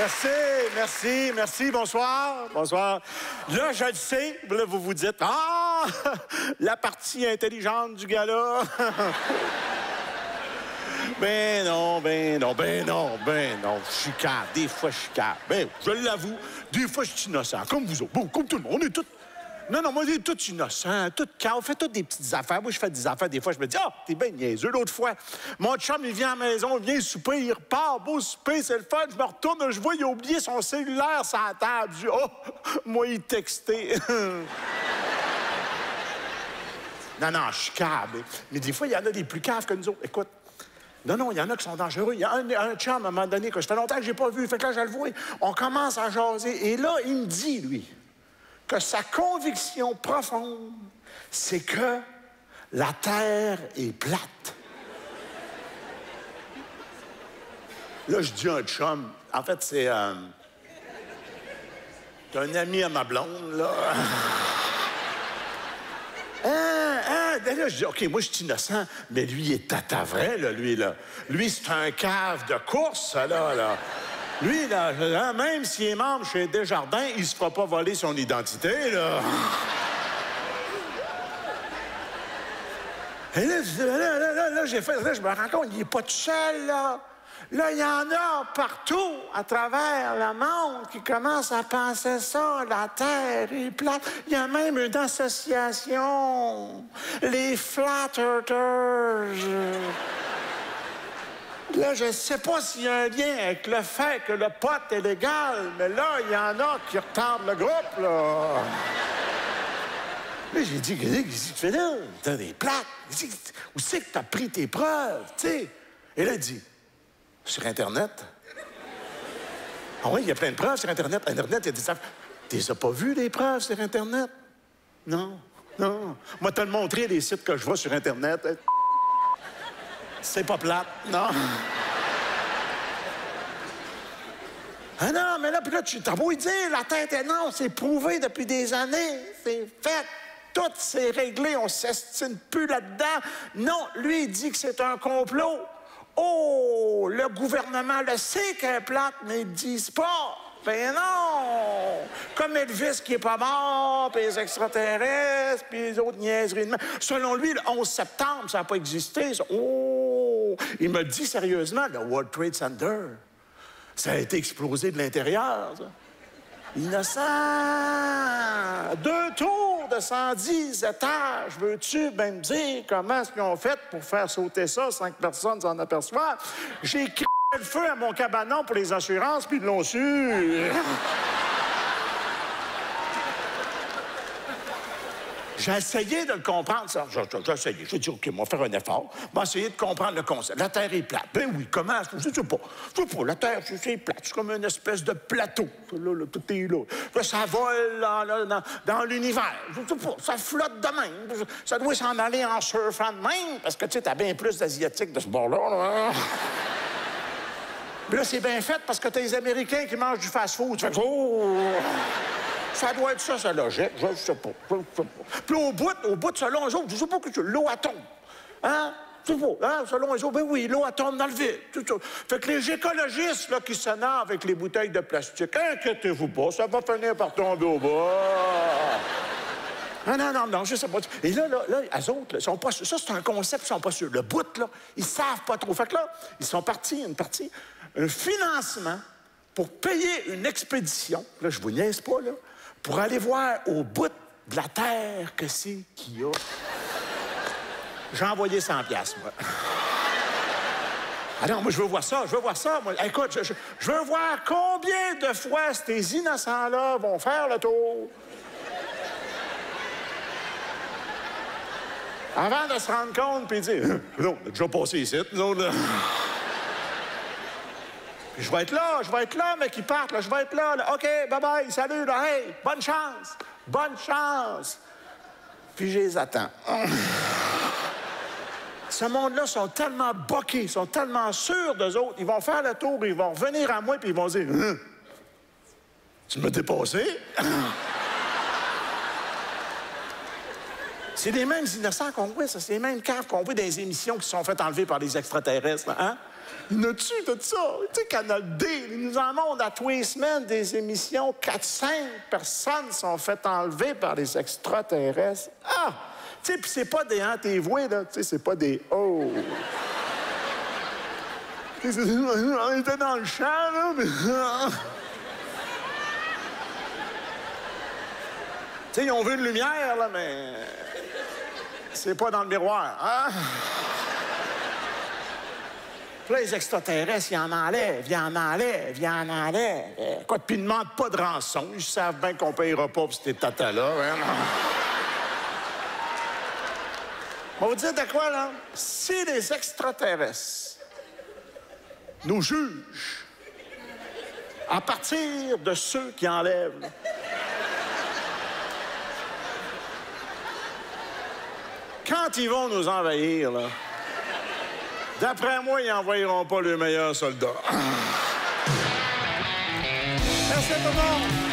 Merci, merci, merci. Bonsoir. Bonsoir. Là, je le sais. Vous vous dites, ah, la partie intelligente du gars-là. ben non, ben non, ben non, ben non. Je suis calme. Des fois, je suis calme. Ben, je l'avoue. Des fois, je suis innocent. Comme vous autres. Bon, comme tout le monde. On est tous non, non, moi, j'ai tout innocent, tout calme. On fait toutes des petites affaires. Moi, je fais des affaires. Des fois, je me dis, ah, t'es bien niaiseux. L'autre fois, mon chum, il vient à la maison, il vient souper, il repart, beau souper, c'est le fun. Je me retourne, je vois, il a oublié son cellulaire sur la table. Je dis, oh, moi, il textait. non, non, je suis câble. Mais des fois, il y en a des plus caves que nous autres. Écoute, non, non, il y en a qui sont dangereux. Il y a un, chum, à un moment donné, que je fais longtemps que je n'ai pas vu. Fait que là, je le vois. On commence à jaser. Et là, il me dit, lui, que sa conviction profonde, c'est que la Terre est plate. Là, je dis un chum, en fait, c'est euh, un ami à ma blonde, là. Hein, hein? Là, je dis, OK, moi, je suis innocent, mais lui, il est tata vrai, là, lui, là. Lui, c'est un cave de course, là, là. Lui, là, même s'il est membre chez Desjardins, il se fera pas voler son identité, là. Et là, là, là, là j'ai fait, là, je me rends compte, il n'est pas tout seul, là. Là, il y en a partout, à travers le monde, qui commencent à penser ça, la Terre est plate. Il y a même une association, les Flat Earthers. Là, je ne sais pas s'il y a un lien avec le fait que le pot est légal, mais là, il y en a qui retardent le groupe, là. Mais j'ai dit, qu'est-ce que tu fais là? T'as des plaques. Où c'est que t'as pris tes preuves, tu sais? Et là, il dit, sur Internet. Ah oui, il y a plein de preuves sur Internet. Internet, il y a des affaires. As pas vues, les preuves sur Internet? Non, non. Moi, te le montrer, les sites que je vois sur Internet. C'est pas plate, non? Ah non, mais là, puis là, tu t'as beau dire, la tête est non, c'est prouvé depuis des années, c'est fait, tout c'est réglé, on s'estime plus là-dedans. Non, lui, il dit que c'est un complot. Oh, le gouvernement le sait qu'elle est plate, mais ils ne disent pas. Ben non! Comme Elvis qui est pas mort, puis les extraterrestres, puis les autres niaiseries Selon lui, le 11 septembre, ça n'a pas existé. Oh! Il me dit sérieusement, le World Trade Center, ça a été explosé de l'intérieur. Innocent! Deux tours de 110 étages. Veux-tu bien me dire comment est-ce qu'ils ont fait pour faire sauter ça? Cinq personnes s'en aperçoivent. J'ai le feu à mon cabanon pour les assurances, puis ils l'ont su. J'ai essayé de le comprendre. J'ai essayé. J'ai dit, OK, on va faire un effort. On va essayer de comprendre le concept. La Terre est plate. Ben oui, comment? Je sais pas? Je sais pas. La Terre, c'est plate. C'est comme une espèce de plateau. Là, là, tout est là. là ça vole dans, l'univers. Je sais pas. Ça flotte de même. Ça doit s'en aller en surfant de même, parce que, tu sais, t'as bien plus d'Asiatiques de ce bord-là. là là, c'est bien fait parce que t'as les Américains qui mangent du fast-food. Oh! Ça doit être ça, sa logique. Je sais pas. Je sais pas. Puis au bout, au bout, selon eux autres, je sais pas que l'eau atome. Hein? C'est pas, hein? Selon eux autres, ben oui, l'eau atome dans le vide. Tout. Fait que les écologistes, là, qui s'énervent avec les bouteilles de plastique, inquiétez-vous pas, ça va finir par tomber au bas. Non, non, non, non, je sais pas. Et là, là, là, eux autres, là, sont pas Ça, c'est un concept, ils sont pas sûrs. Le bout, là, ils savent pas trop. Fait que là, ils sont partis, une partie, un financement pour payer une expédition. Là, je vous niaise pas, là, pour aller voir au bout de la terre que c'est qu'il y a. J'ai envoyé 100 piastres, moi. Ah moi, je veux voir ça, je veux voir ça. Moi. Écoute, je, veux voir combien de fois ces innocents-là vont faire le tour Avant de se rendre compte puis dire Non, on a déjà passé ici, nous autres, là. Je vais être là, je vais être là, mais qui partent, là, je vais être là, là. OK, bye bye, salut, là, hey, bonne chance, bonne chance. Puis je les attends. Ce monde-là sont tellement boqués, sont tellement sûrs d'eux autres. Ils vont faire le tour, ils vont revenir à moi, puis ils vont dire hum, Tu m'as dépassé? C'est les mêmes innocents qu'on voit, ça. C'est les mêmes caves qu'on voit dans les émissions qui sont faites enlever par les extraterrestres. Hein? Il nous tue tout ça? Tu sais, Canal D, ils nous en montrent à tous les semaines des émissions. 4-5 personnes sont faites enlever par les extraterrestres. Ah! Tu sais, puis c'est pas des hantés-voués, là. Tu sais, c'est pas des oh. On était dans le champ, là, mais... Tu sais, ils ont vu une lumière, là, mais... C'est pas dans le miroir, hein? Puis là, les extraterrestres, ils en enlèvent, ils en enlèvent, ils en enlèvent. Quoi, puis ils ne demandent pas de rançon. Ils savent bien qu'on ne payera pas pour ces tatas-là. Hein? On va vous dire de quoi, là? Si les extraterrestres nous jugent à partir de ceux qui enlèvent, quand ils vont nous envahir, là, d'après moi, ils n'envoyeront pas les meilleurs soldats. Merci le monde?